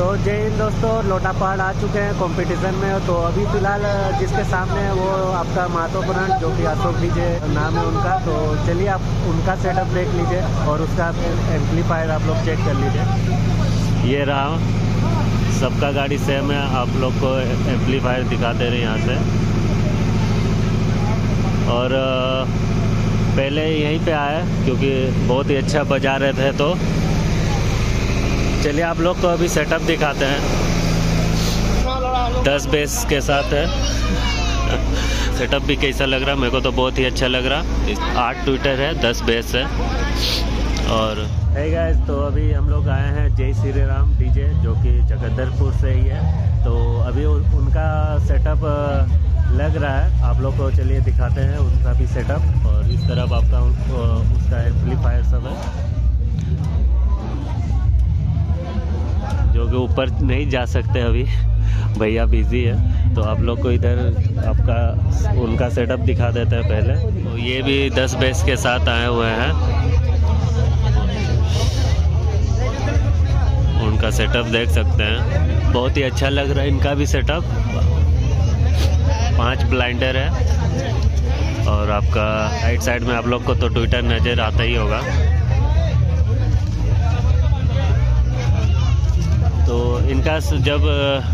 तो जय हिंद दोस्तों, लोटा पहाड़ आ चुके हैं कंपटीशन में। तो अभी फ़िलहाल जिसके सामने है वो आपका ब्रांड जो कि अशोक डीजे नाम है उनका तो चलिए आप उनका सेटअप देख लीजिए और उसका एम्पलीफायर आप लोग चेक कर लीजिए। ये रहा सबका गाड़ी सेम है, आप लोग को एम्पलीफायर दिखा दे रहे हैं यहाँ से। और पहले यहीं पे आया, क्योंकि बहुत ही अच्छा बजा रहे थे तो। चलिए आप लोग को अभी सेटअप दिखाते हैं। दस बेस के साथ है। सेटअप भी कैसा लग रहा? मेरे को तो बहुत ही अच्छा लग रहा। आठ ट्विटर है, दस बेस है। और है गाइस तो अभी हम लोग आए हैं जय श्री राम डीजे जो कि जगदरपुर से ही है। तो अभी उनका सेटअप लग रहा है। आप लोग को चलिए दिखाते हैं उनका भी सेटअप और इस तरफ़ आपका उसका एम्पलीफायर सब है। जो कि ऊपर नहीं जा सकते अभी, भैया बिज़ी है तो आप लोग को इधर आपका उनका सेटअप दिखा देते हैं पहले। तो ये भी दस बेस के साथ आए हुए हैं। उनका सेटअप देख सकते हैं। बहुत ही अच्छा लग रहा है इनका भी सेटअप पाँच ब्लाइंडर है। और आपका राइट साइड में आप लोग को तो ट्विटर नज़र आता ही होगा। तो इनका जब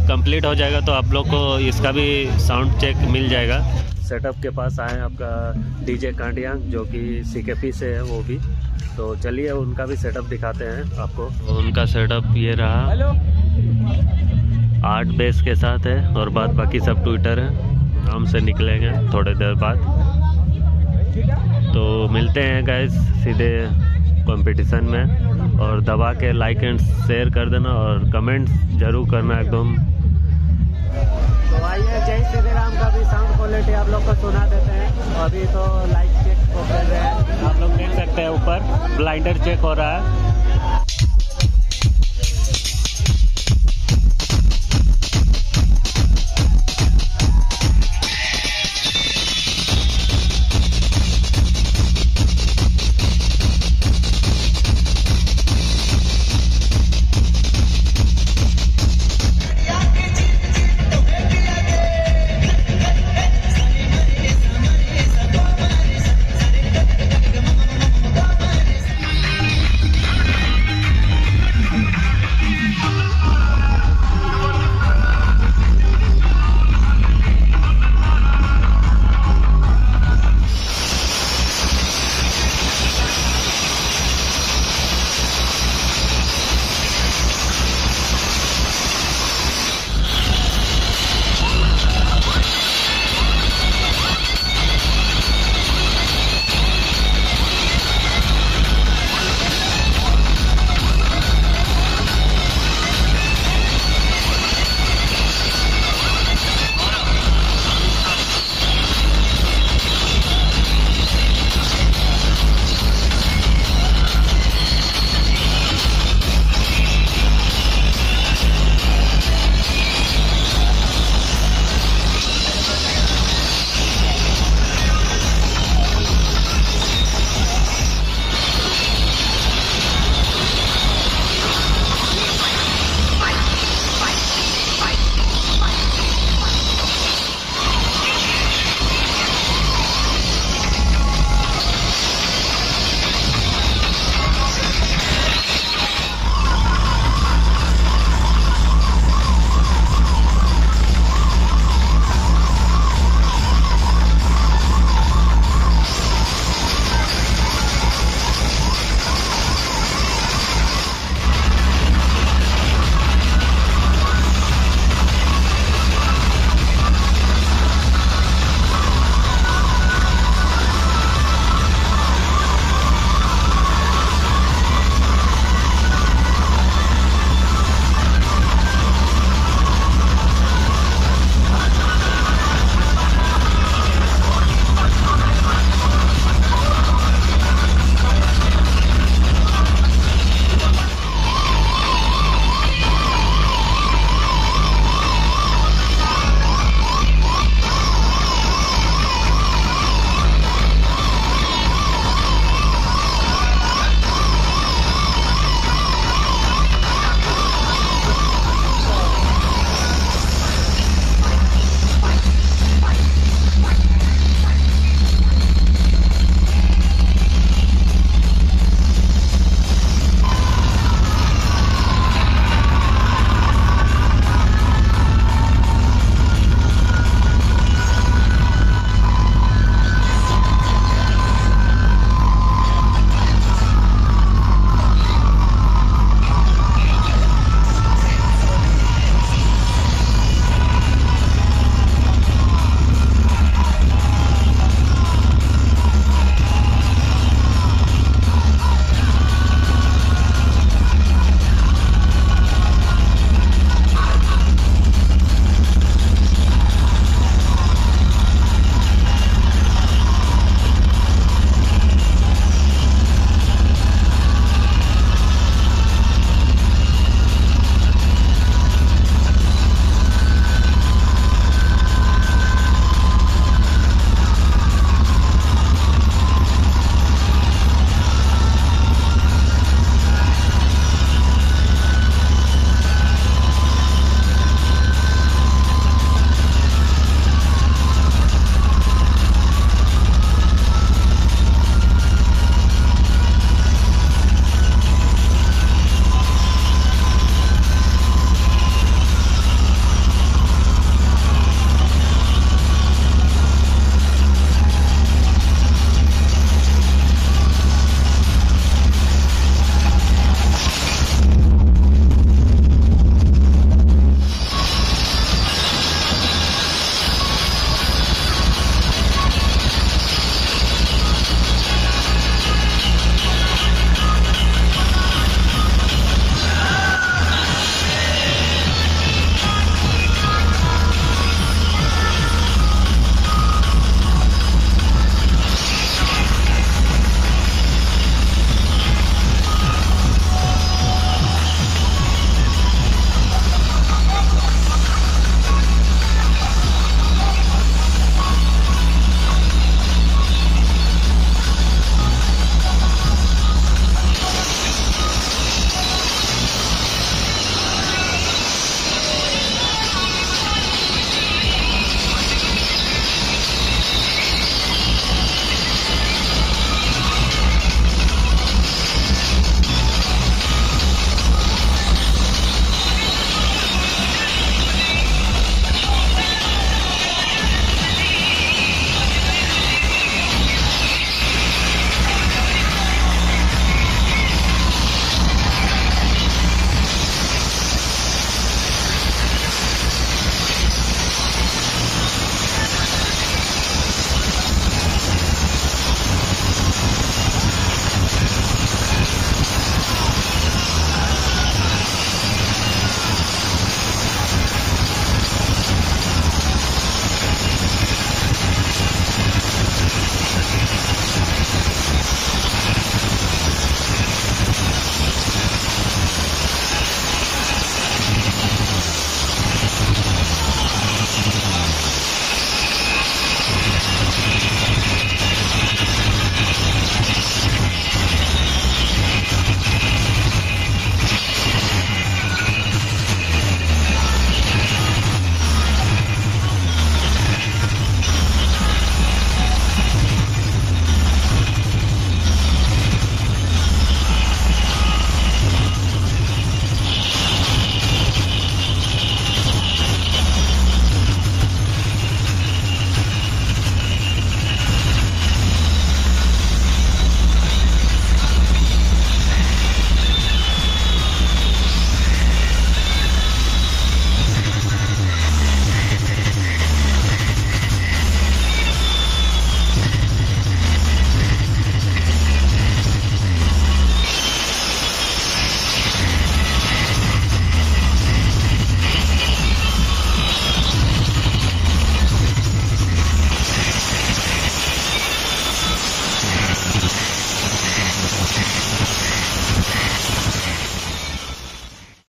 कंप्लीट हो जाएगा तो आप लोग को इसका भी साउंड चेक मिल जाएगा। सेटअप के पास आए आपका डीजे कांडियांग जो कि सी से है वो भी। तो चलिए उनका भी सेटअप दिखाते हैं आपको। तो उनका सेटअप ये रहा। हेलो आठ बेस के साथ है और बाद बाकी सब ट्विटर है। हम से निकलेंगे थोड़ी देर बाद। तो मिलते हैं गैस सीधे कंपटीशन में। और दबा के लाइक एंड शेयर कर देना और कमेंट ज़रूर करना एकदम। तो आइए जय श्री राम का भी साउंड क्वालिटी आप लोग को सुना देते हैं। अभी तो लाइट चेक हो रहे हैं। आप लोग देख सकते हैं ऊपर। ब्लाइंडर चेक हो रहा है।